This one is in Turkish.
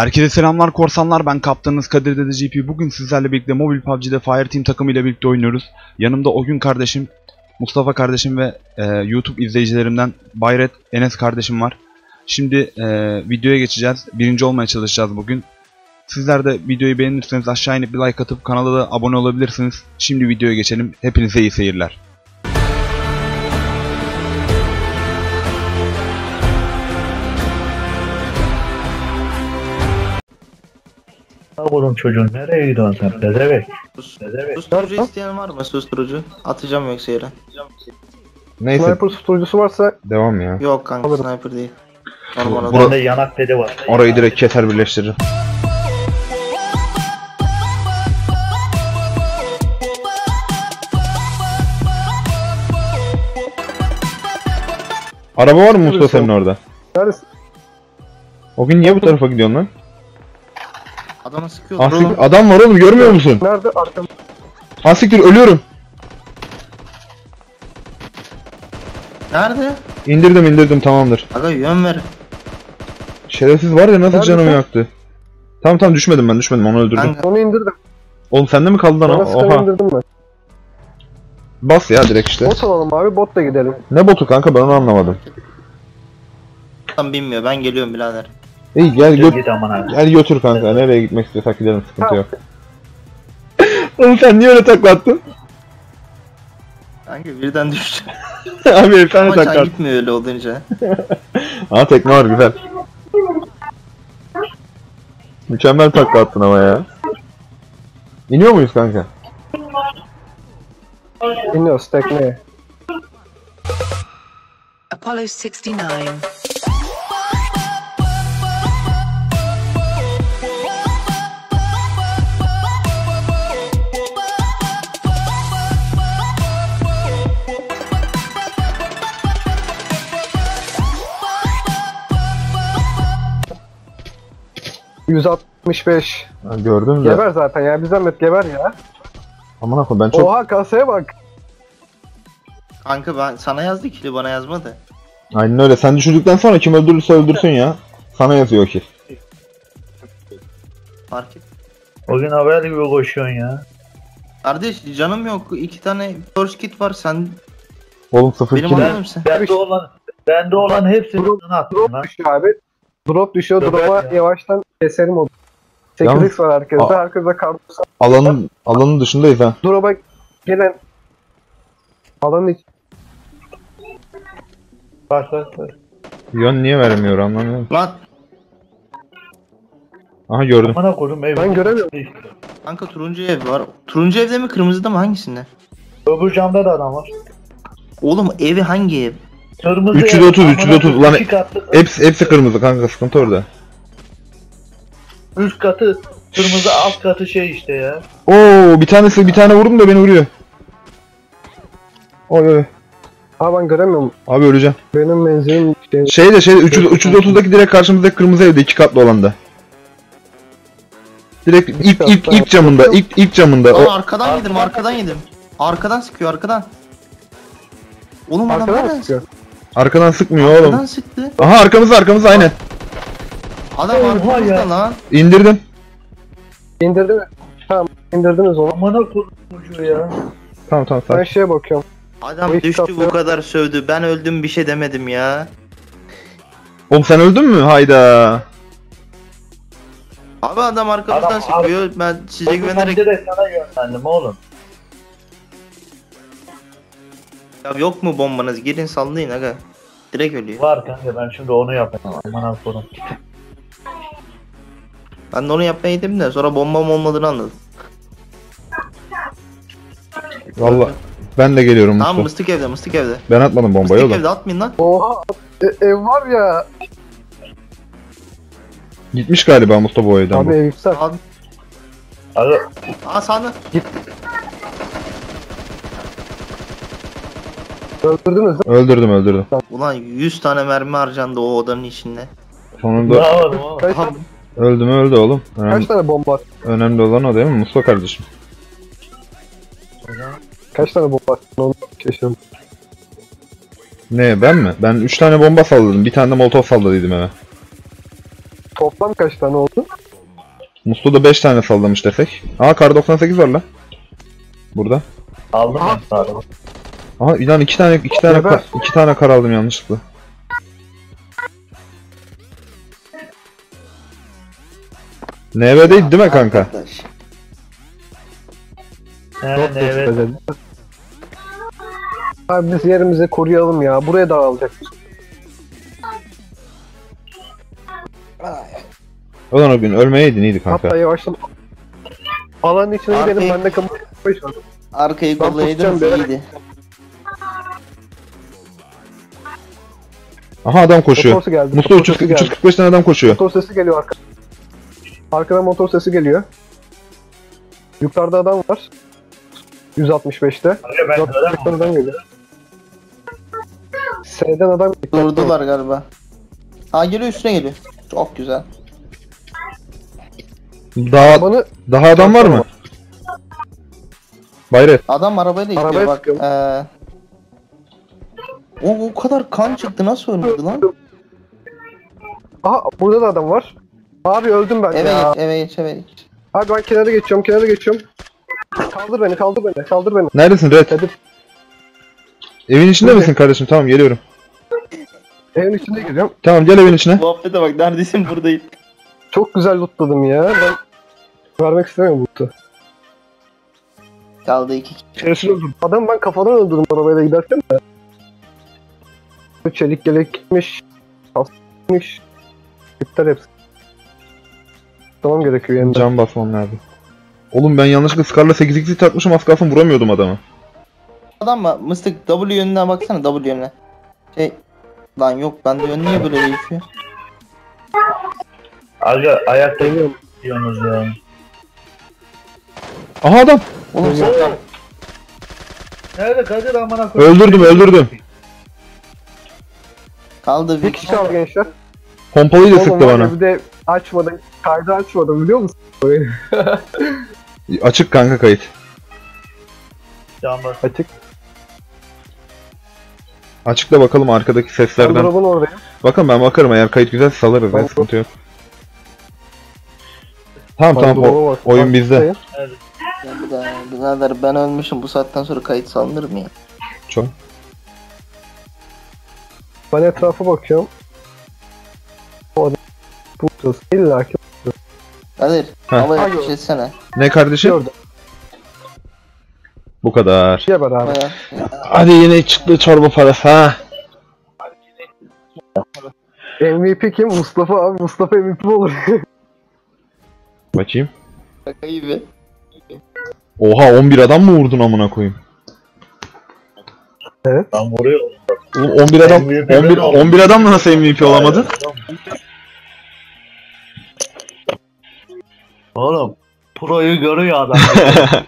Herkese selamlar korsanlar ben kaptanınız Kadir Dede GP. Bugün sizlerle birlikte mobil PUBG'de Fireteam takımıyla birlikte oynuyoruz. Yanımda o gün kardeşim, Mustafa kardeşim ve e, YouTube izleyicilerimden Bayret Enes kardeşim var. Şimdi e, videoya geçeceğiz. Birinci olmaya çalışacağız bugün. Sizler de videoyu beğenirseniz aşağı inip bir like atıp kanala da abone olabilirsiniz. Şimdi videoya geçelim. Hepinize iyi seyirler. Oğlum çocuğun nereye gidiyorsun sen? Dedebek. Susturucu isteyen var mı susturucu? Atacağım yoksa yere. Neyse Sniper susturucusu varsa devam ya. Yok kanka sniper değil. Normal adam. Bende yanak dede var. Orayı direkt keser birleştiririm. Araba var mı Mustafa senin orada? neredesin? O gün niye bu tarafa gidiyorsun lan? Adama sıkıyorlar Ah, oğlum. adam var oğlum görmüyor musun? Nerede? Arkam. Ha siktir ölüyorum. Nerede? İndirdim indirdim tamamdır. Aga yön ver. Şerefsiz var ya nasıl Nerede canımı sen? yaktı. Tamam tamam düşmedim ben düşmedim onu öldürdüm. Kanka Onu indirdim. Oğlum sende mi kaldı lan Bana Oha. indirdim ben. Bas ya direkt işte. Bot alalım abi bot da gidelim. Ne botu kanka ben onu anlamadım. adam bilmiyor ben geliyorum birader. İyi gel Git gö git aman abi. gel götür kanka nereye gitmek istiyorsak gidelim sıkıntı yok. Oğlum sen niye öyle taklattın? Kanka birden düştü. Abi efsane Ama can taklattın. gitmiyor öyle olunca. Aa tekme var güzel. Mükemmel takla attın ama ya. İniyor muyuz kanka? İniyoruz tekneye. Apollo 69. %65. Ha, gördüm de. Geber zaten ya. Bir zahmet geber ya. Aman akım ben çok... Oha kasaya bak. Kanka ben sana yazdı kili bana yazmadı. Aynen öyle. Sen düşürdükten sonra kim öldürürse öldürsün ya. Sana yazıyor ki. Fark et. O gün haber gibi koşuyorsun ya. Kardeş canım yok. iki tane first kit var sen Oğlum sıfır benim kill. mısın? Bende olan bende olan hepsini Drop- sana attım Drop lan. düşüyor abi. Drop düşüyor. Drop'a ya. yavaştan keserim o. Yalnız- 8x var herkeste. Aa. Herkese kartuz. Alanın, alanın dışındayız ha. Drop'a gelen alanın iç. Bak bak bak. Yön niye vermiyor anlamıyorum. Lan Aha gördüm. Bana koydum ev. Ben göremiyorum. kanka turuncu ev var. Turuncu evde mi kırmızıda mı hangisinde? Öbür camda da adam var. Oğlum evi hangi ev? Kırmızı 330, ev, 330 amına lan- Hepsi, hepsi kırmızı kanka sıkıntı orada. Üst katı kırmızı alt katı şey işte ya. Oo bir tanesi bir tane vurdum da beni vuruyor. Oy oy. Ha ben göremiyorum. Abi öleceğim. Benim menzilim şey. Şey de şey 300 330'daki direkt karşımızdaki kırmızı evde iki katlı olanda. Direkt ilk ilk ilk camında ilk ilk camında Lan o arkadan yedim arkadan yedim. Arkadan sıkıyor arkadan. Oğlum adam Arkadan nereden sıkıyor? arkadan sıkmıyor Arkadan oğlum. sıktı. Aha arkamızda arkamızda aynen. Adam Oha arkamızda lan. İndirdim. İndirdi mi? Tamam indirdiniz onu. Amına koydum çocuğu ya. Tamam tamam Ben sakin. şeye bakıyorum. Adam Bu düştü bu kadar sövdü. Ben öldüm bir şey demedim ya. Oğlum sen öldün mü? Hayda. Abi adam arkamızdan Adam- sıkıyor. Ben size Öbür güvenerek de sana yönlendim oğlum. ya yok mu bombanız? Girin sallayın aga. Direkt ölüyor. Var kanka ben şimdi onu yapacağım. Aman koydum. Ben de onu yapmaya gittim de sonra bombam olmadığını anladım. Valla ben de geliyorum Tamam Mustafa. mıstık evde mıstık evde. Ben atmadım bombayı Mıstık oğlum. evde atmayın lan. Oha e- ev var ya. Gitmiş galiba Mustafa o evden Abi bu. ev yüksel. Abi. Abi Aa sağda. Öldürdünüz değil Öldürdüm öldürdüm. Ulan 100 tane mermi harcandı o odanın içinde. ne Sonunda var oğlum? Kaç, Aha, öldü mü öldü oğlum. kaç Önemli, tane bomba var? önemli olan o değil mi Mustafa kardeşim? Kaç tane bomba var? Onu şaşırdım. Ne ben mi? Ben 3 tane bomba salladım. Bir tane de molotof salladıydım eve. Toplam kaç tane oldu? Musto da 5 tane sallamış desek. Aa kar 98 var lan. Burada. Aldım ben. Aha ilan 2 tane 2 tane kar, 2 tane kar aldım yanlışlıkla. NB değil mi kanka? Arkadaş. Evet evet. Abi biz yerimizi koruyalım ya. Buraya dağılacak. Ulan o gün ölmeyeydin iyiydi kanka. Hatta yavaştan alanın içine Abi- gidelim. Ben de kapı koyacağım. Arkayı Ben kollayaydınız tutacağım iyiydi. Aha adam koşuyor. Motor geldi. Musto motor 300, sesi geldi. 345 tane adam koşuyor. Motor sesi geliyor arka. Arkadan motor sesi geliyor. Yukarıda adam var. 165'te. Aga ben 165'ten adam geliyor. S'den adam geliyor. Durdular galiba. Ha geliyor üstüne geliyor. Çok güzel. Daha Bana daha adam var mı? Bayret. Adam arabayla gidiyor Arabaya bak. sıkıyorum. Ee, o, o kadar kan çıktı nasıl ölmedi lan? Aha burada da adam var. Abi öldüm ben Eve ya. geç eve geç eve geç. Abi ben kenara geçiyorum kenara geçiyorum. Kaldır beni kaldır beni kaldır beni. Neredesin Red? Hadi Evin içinde misin kardeşim? Tamam geliyorum. evin içinde giriyorum. Tamam gel evin içine. Muhabbete bak neredesin buradayım. Çok güzel lootladım ya. Ben vermek istemiyorum loot'u. Kaldı iki. İçerisine öldürdüm. Adam ben kafadan öldürdüm arabayla giderken de. Çelik yelek gitmiş. Kasmış. Iptal hepsi. Tamam gerekiyor yeniden. Can basmam lazım. Oğlum ben yanlışlıkla Scar'la 8x'i takmışım az kalsın vuramıyordum adamı. Adam mı? Mıstık W yönüne baksana W yönüne. Şey lan yok bende yön niye böyle değişiyor? Aga ayakta Geliyorum. diyorsunuz ya. Aha adam. Oğlum sen Nerede Kadir amına koyayım? Öldürdüm öldürdüm. kaldı Bir bir kişi kaldı gençler. Pompalıyla Oğlum sıktı bana. Bir de açmadım. Kaydı açmadım biliyor musun? Açık kanka kayıt. Can bas. Açık. Açıkla bakalım arkadaki seslerden. drop'un oradayım. Bakın ben bakarım eğer kayıt güzel salarız ya Tamam. sıkıntı yok. Tamam tamam o, bak. oyun Bak, bizde. daha birader ben ölmüşüm bu saatten sonra kayıt salınır mı ya? Çok. Ben etrafa bakıyorum. O adam bu illa ki Kadir Heh. havaya Hayır. etsene. Ne kardeşim? gördüm. Bu kadar. Geber abi. Havaya. Hadi yine çıktı çorba parası ha. MVP kim? Mustafa abi. Mustafa MVP olur. Bakayım. Şaka gibi. Oha 11 adam mı vurdun amına koyayım? Ben vuruyorum. Oğlum 11 adam MVP 11 ben oldum. 11 adam mı nasıl MVP olamadı? Oğlum proyu görüyor adam.